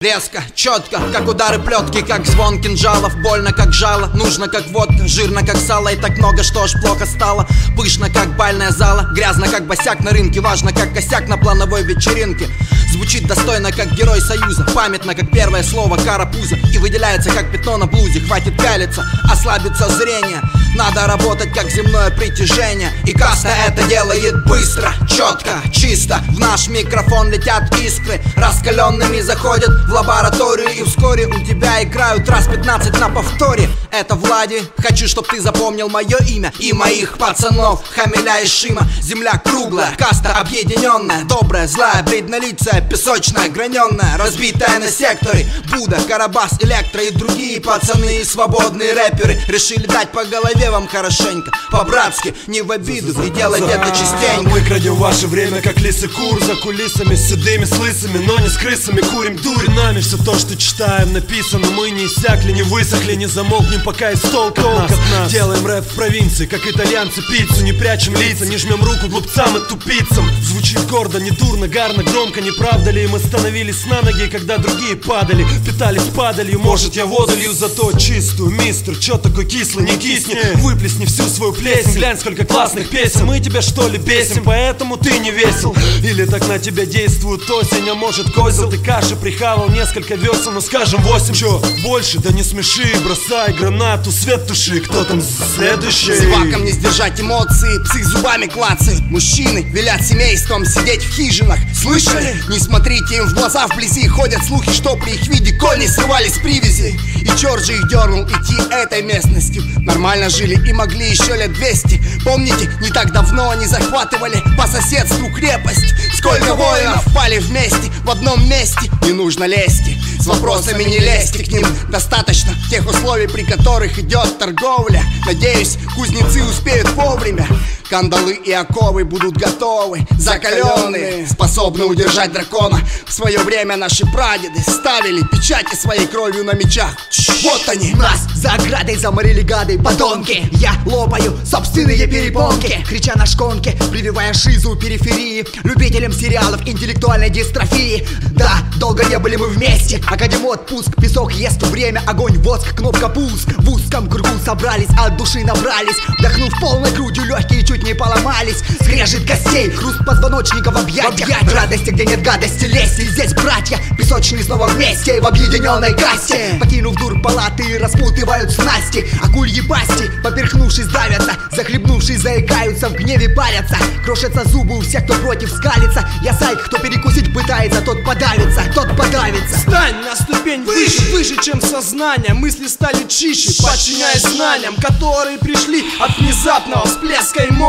Резко, четко, как удары плетки, как звон кинжалов. Больно, как жало, нужно, как водка. Жирно, как сало, и так много, что ж плохо стало. Пышно, как бальная зала. Грязно, как босяк на рынке. Важно, как косяк на плановой вечеринке. Звучит достойно, как герой союза. Памятно, как первое слово карапуза. И выделяется, как пятно на блузе. Хватит пялиться, ослабится зрение Надо работать, как земное притяжение. И каста это делает быстро, четко, чисто. В наш микрофон летят искры Раскаленными заходят в лабораторию. И вскоре у тебя играют раз 15 на повторе. Это Влади, хочу, чтоб ты запомнил мое имя И моих пацанов, Хамиля и Шима Земля круглая, каста объединенная. Добрая, злая, бледнолицая, песочная, граненная Разбитая на секторы. Буда, Карабас, Электро и другие пацаны И свободные рэперы. Решили дать по голове вам хорошенько По-братски, не в обиду И делать это частенько. Мы крадем ваше время, как лисы кур За кулисами, с седыми, с лысыми Но не с крысами, курим дурь Нами все то, что читаем, написано. Мы не иссякли, не высохли, не замолкнем Пока из толк от нас Делаем рэп в провинции, как итальянцы пиццу Не прячем лица, не жмем руку глупцам и тупицам. Звучит гордо, не дурно, гарно, громко Не правда ли? Мы становились на ноги, когда другие падали Питались падалью, может я воду лью Зато чистую, мистер, чё такой кислый, не кисни Выплесни всю свою плесень, глянь сколько классных песен. Мы тебя что ли бесим, поэтому ты не весел. Или так на тебя действует осень, а может козел? Ты каши прихавал несколько весел, ну скажем восемь. Чё, больше, да не смеши, бросай гранату, свет туши. Кто там следующий? Зевакам не сдержать эмоции, псы зубами клацают. Мужчины велят семейством сидеть в хижинах. Слышали? Не смотрите им в глаза вблизи Ходят слухи, что при их виде кони срывались с привязи. И черт же их дернул идти этой местностью. Нормально жили и могли еще лет 200 Помните, не так давно они захватывали по соседству крепость. Сколько воинов пали вместе в одном месте? Не нужно лезть с вопросами не лезьте к ним. Достаточно тех условий, при которых идет торговля. Надеюсь, кузнецы успеют вовремя Кандалы и оковы будут готовы, закаленные Способны удержать дракона. В свое время наши прадеды ставили печати своей кровью на мечах. Вот они! Нас за оградой заморили гады, подонки. Я лопаю собственные перепонки Крича на шконке, прививая шизу периферии Любителям сериалов интеллектуальной дистрофии. Да, долго не были мы вместе. Академ отпуск, песок ест время Огонь, воск, кнопка пуск. В узком кругу собрались, от души набрались. Вдохнув полной грудью, легкие чуть не поломались. Скрежет костей, хруст позвоночника в объятиях. В радости, где нет гадости, лести Здесь братья, песочные снова вместе. В объединенной кассе Покинув дур палаты, распутывают снасти. Акульи пасти, поперхнувшись давятся. Захлебнувшись заикаются, в гневе парятся. Крошатся зубы у всех, кто против скалится. Я сайк, кто перекусить пытается, тот подавится Тот подавится. Стань на ступень выше, выше, чем сознание. Мысли стали чище, подчиняясь знаниям Которые пришли от внезапного всплеска эмоций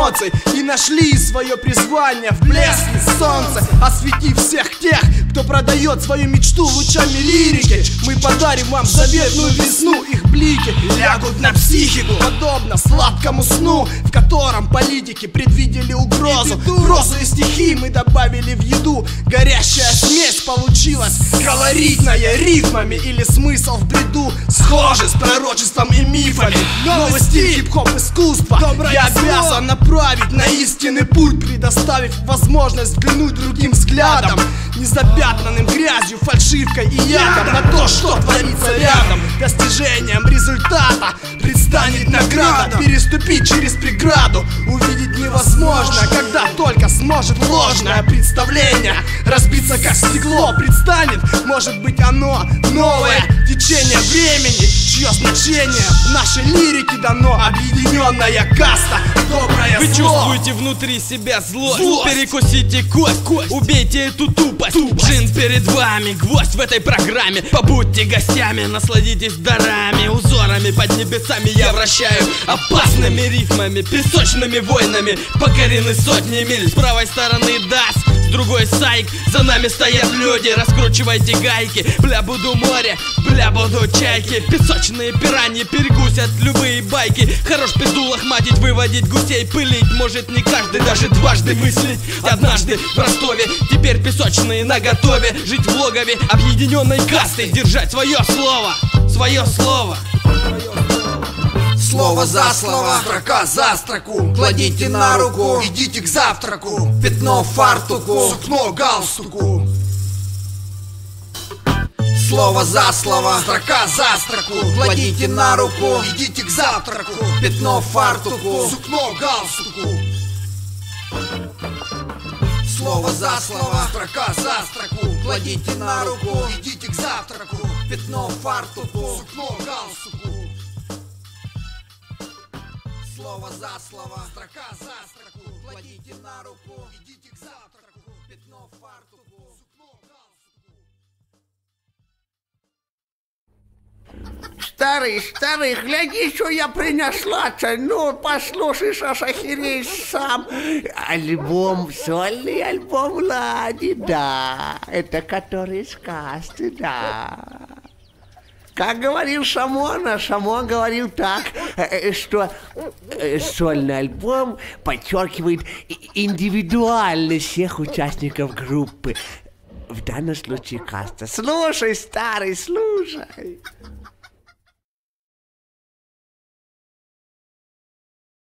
И нашли свое призвание в блеске солнца Осветив всех тех, кто продает свою мечту лучами лирики. Мы подарим вам заветную весну Их блики лягут на психику Подобно сладкому сну, в котором политики предвидели угрозу. Прозу и стихи мы добавили колоритная Рифмами или смысл в бреду? Схожи с пророчеством и мифами. Новый стиль хип-хоп искусства Я обязан направить на истинный путь Предоставив возможность взглянуть другим взглядом Незапятнанным грязью, фальшивкой и ядом. На то, что творится рядом. Достижением результата Переступить через преграду. Увидеть невозможно, когда только сможет ложное представление. Разбиться как стекло предстанет. Может быть оно новое течение времени Чье значение? В нашей лирике дано Объединенная каста, доброе Вы зло чувствуете внутри себя злость, Злость. Перекусите кость, убейте эту тупость. Джин перед вами, гвоздь в этой программе. Побудьте гостями, насладитесь дарами Узорами под небесами. Я вращаю Опасными рифмами, песочными войнами. Покорены сотни миль С правой стороны дас, с другой сайк. За нами стоят люди, раскручивайте гайки. Бля, буду море, бля, буду чайки. Песочные пираньи перекусят любые байки. Хорош пизду лохматить, выводить гусей Пылить может не каждый, даже дважды мыслить. Однажды в Ростове, теперь песочные на готове. Жить в логове объединенной кастой Держать свое слово, свое слово Слово за слово, строка за строку. Кладите на руку, идите к завтраку. Пятно фартуку, сукно галстуку. Слово за слово, строка за строку. Кладите на руку, идите к завтраку. Пятно фартуку, сукно галстуку. Слово за слово, строка за строку. Кладите на руку, идите к завтраку. Пятно фартуку, сукно галстуку Слово за слово, строка за строку Кладите на руку, идите к завтраку Пятно в фартуку, сукно Старый, старый, гляди, что я принесла-то. Ну, послушаешь, аж охереешь сам. Альбом, сольный альбом Лади, да. Это который касты, да. Как говорил Шамон, а Шамон говорил так, э, что э, сольный альбом подчеркивает индивидуальность всех участников группы. В данном случае каста. Слушай, старый, слушай.